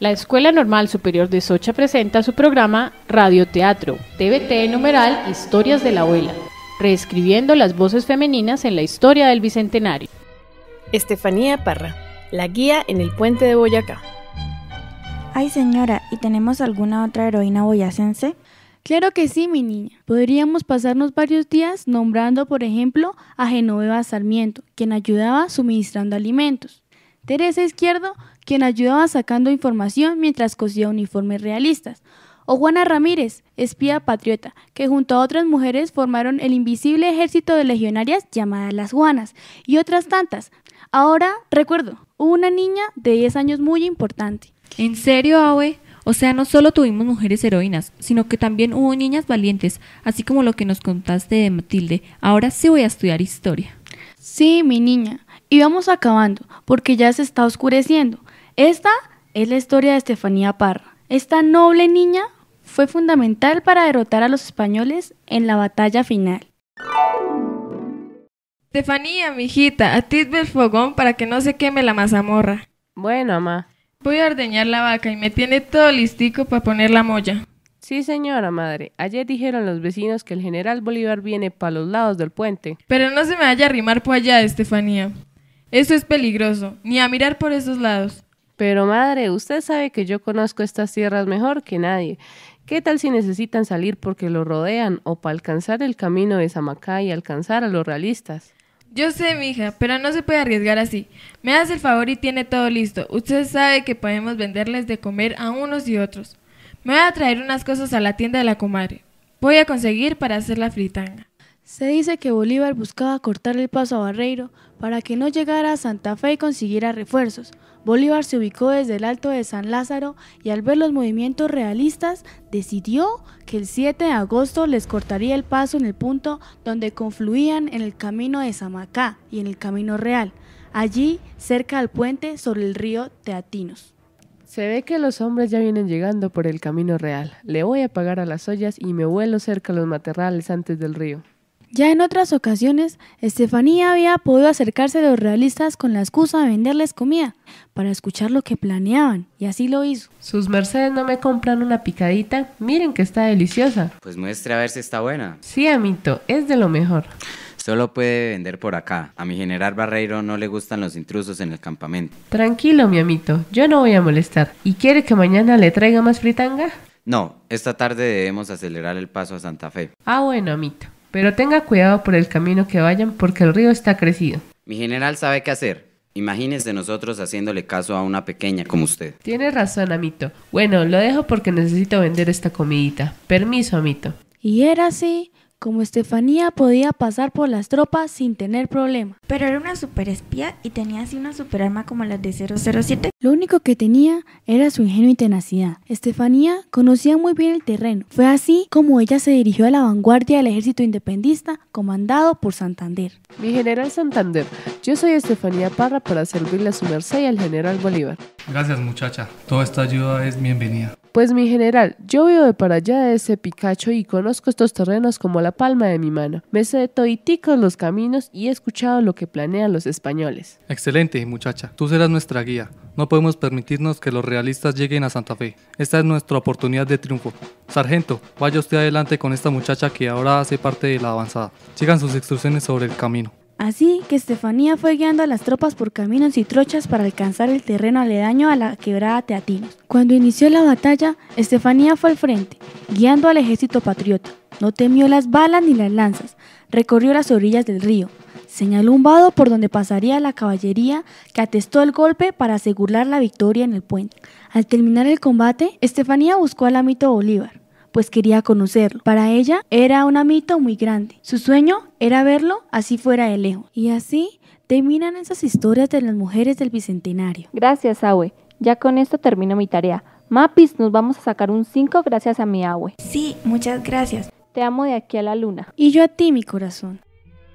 La Escuela Normal Superior de Socha presenta su programa Radioteatro, TVT numeral Historias de la Abuela, reescribiendo las voces femeninas en la historia del Bicentenario. Estefanía Parra, la guía en el puente de Boyacá. Ay señora, ¿y tenemos alguna otra heroína boyacense? Claro que sí, mi niña. Podríamos pasarnos varios días nombrando, por ejemplo, a Genoveva Sarmiento, quien ayudaba suministrando alimentos. Teresa Izquierdo, quien ayudaba sacando información mientras cosía uniformes realistas. O Juana Ramírez, espía patriota, que junto a otras mujeres formaron el invisible ejército de legionarias llamadas las Juanas, y otras tantas. Ahora recuerdo, hubo una niña de 10 años muy importante. ¿En serio, Awe? O sea, no solo tuvimos mujeres heroínas, sino que también hubo niñas valientes, así como lo que nos contaste de Matilde. Ahora sí voy a estudiar historia. Sí, mi niña. Y vamos acabando, porque ya se está oscureciendo. Esta es la historia de Estefanía Parra. Esta noble niña fue fundamental para derrotar a los españoles en la batalla final. Estefanía, mijita, atisbe el fogón para que no se queme la mazamorra. Bueno, mamá. Voy a ordeñar la vaca y me tiene todo listico para poner la molla. Sí, señora madre. Ayer dijeron los vecinos que el general Bolívar viene para los lados del puente. Pero no se me vaya a arrimar por allá, Estefanía. Eso es peligroso, ni a mirar por esos lados. Pero madre, usted sabe que yo conozco estas tierras mejor que nadie. ¿Qué tal si necesitan salir porque lo rodean o para alcanzar el camino de Samacá y alcanzar a los realistas? Yo sé, mija, pero no se puede arriesgar así. Me hace el favor y tiene todo listo. Usted sabe que podemos venderles de comer a unos y otros. Me voy a traer unas cosas a la tienda de la comadre. Voy a conseguir para hacer la fritanga. Se dice que Bolívar buscaba cortar el paso a Barreiro para que no llegara a Santa Fe y consiguiera refuerzos. Bolívar se ubicó desde el alto de San Lázaro y al ver los movimientos realistas decidió que el 7 de agosto les cortaría el paso en el punto donde confluían en el camino de Samacá y en el camino real, allí cerca al puente sobre el río Teatinos. Se ve que los hombres ya vienen llegando por el camino real. Le voy a pagar a las ollas y me vuelo cerca a los materrales antes del río. Ya en otras ocasiones, Estefanía había podido acercarse a los realistas con la excusa de venderles comida para escuchar lo que planeaban, y así lo hizo. ¿Sus mercedes no me compran una picadita? Miren que está deliciosa. Pues muestre a ver si está buena. Sí, amito, es de lo mejor. Solo puede vender por acá. A mi general Barreiro no le gustan los intrusos en el campamento. Tranquilo, mi amito, yo no voy a molestar. ¿Y quiere que mañana le traiga más fritanga? No, esta tarde debemos acelerar el paso a Santa Fe. Ah, bueno, amito. Pero tenga cuidado por el camino que vayan porque el río está crecido. Mi general sabe qué hacer. Imagínese nosotros haciéndole caso a una pequeña como usted. Tiene razón, amito. Bueno, lo dejo porque necesito vender esta comidita. Permiso, amito. Y era así como Estefanía podía pasar por las tropas sin tener problema. Pero era una super espía y tenía así una super arma como las de 007. Lo único que tenía era su ingenio y tenacidad. Estefanía conocía muy bien el terreno. Fue así como ella se dirigió a la vanguardia del ejército independista comandado por Santander. Mi general Santander, yo soy Estefanía Parra para servirle a su merced y al general Bolívar. Gracias muchacha, toda esta ayuda es bienvenida. Pues mi general, yo vivo de para allá de ese Picacho y conozco estos terrenos como la palma de mi mano. Me sé de toditicos los caminos y he escuchado lo que planean los españoles. Excelente, muchacha. Tú serás nuestra guía. No podemos permitirnos que los realistas lleguen a Santa Fe. Esta es nuestra oportunidad de triunfo. Sargento, vaya usted adelante con esta muchacha que ahora hace parte de la avanzada. Sigan sus instrucciones sobre el camino. Así que Estefanía fue guiando a las tropas por caminos y trochas para alcanzar el terreno aledaño a la quebrada Teatinos. Cuando inició la batalla, Estefanía fue al frente, guiando al ejército patriota. No temió las balas ni las lanzas, recorrió las orillas del río, señaló un vado por donde pasaría la caballería que atestó el golpe para asegurar la victoria en el puente. Al terminar el combate, Estefanía buscó al amito Bolívar, pues quería conocerlo. Para ella era un amito muy grande. Su sueño era verlo así fuera de lejos. Y así terminan esas historias de las mujeres del Bicentenario. Gracias, Awe. Ya con esto termino mi tarea. Mapis, nos vamos a sacar un 5 gracias a mi Awe. Sí, muchas gracias. Te amo de aquí a la luna. Y yo a ti, mi corazón.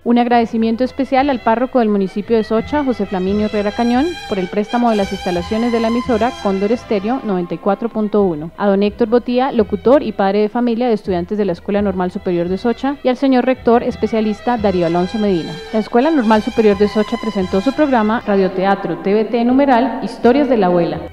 Un agradecimiento especial al párroco del municipio de Socha, José Flaminio Herrera Cañón, por el préstamo de las instalaciones de la emisora Cóndor Estéreo 94.1, a don Héctor Botía, locutor y padre de familia de estudiantes de la Escuela Normal Superior de Socha, y al señor rector especialista Darío Alonso Medina. La Escuela Normal Superior de Socha presentó su programa Radioteatro TVT numeral Historias de la Abuela.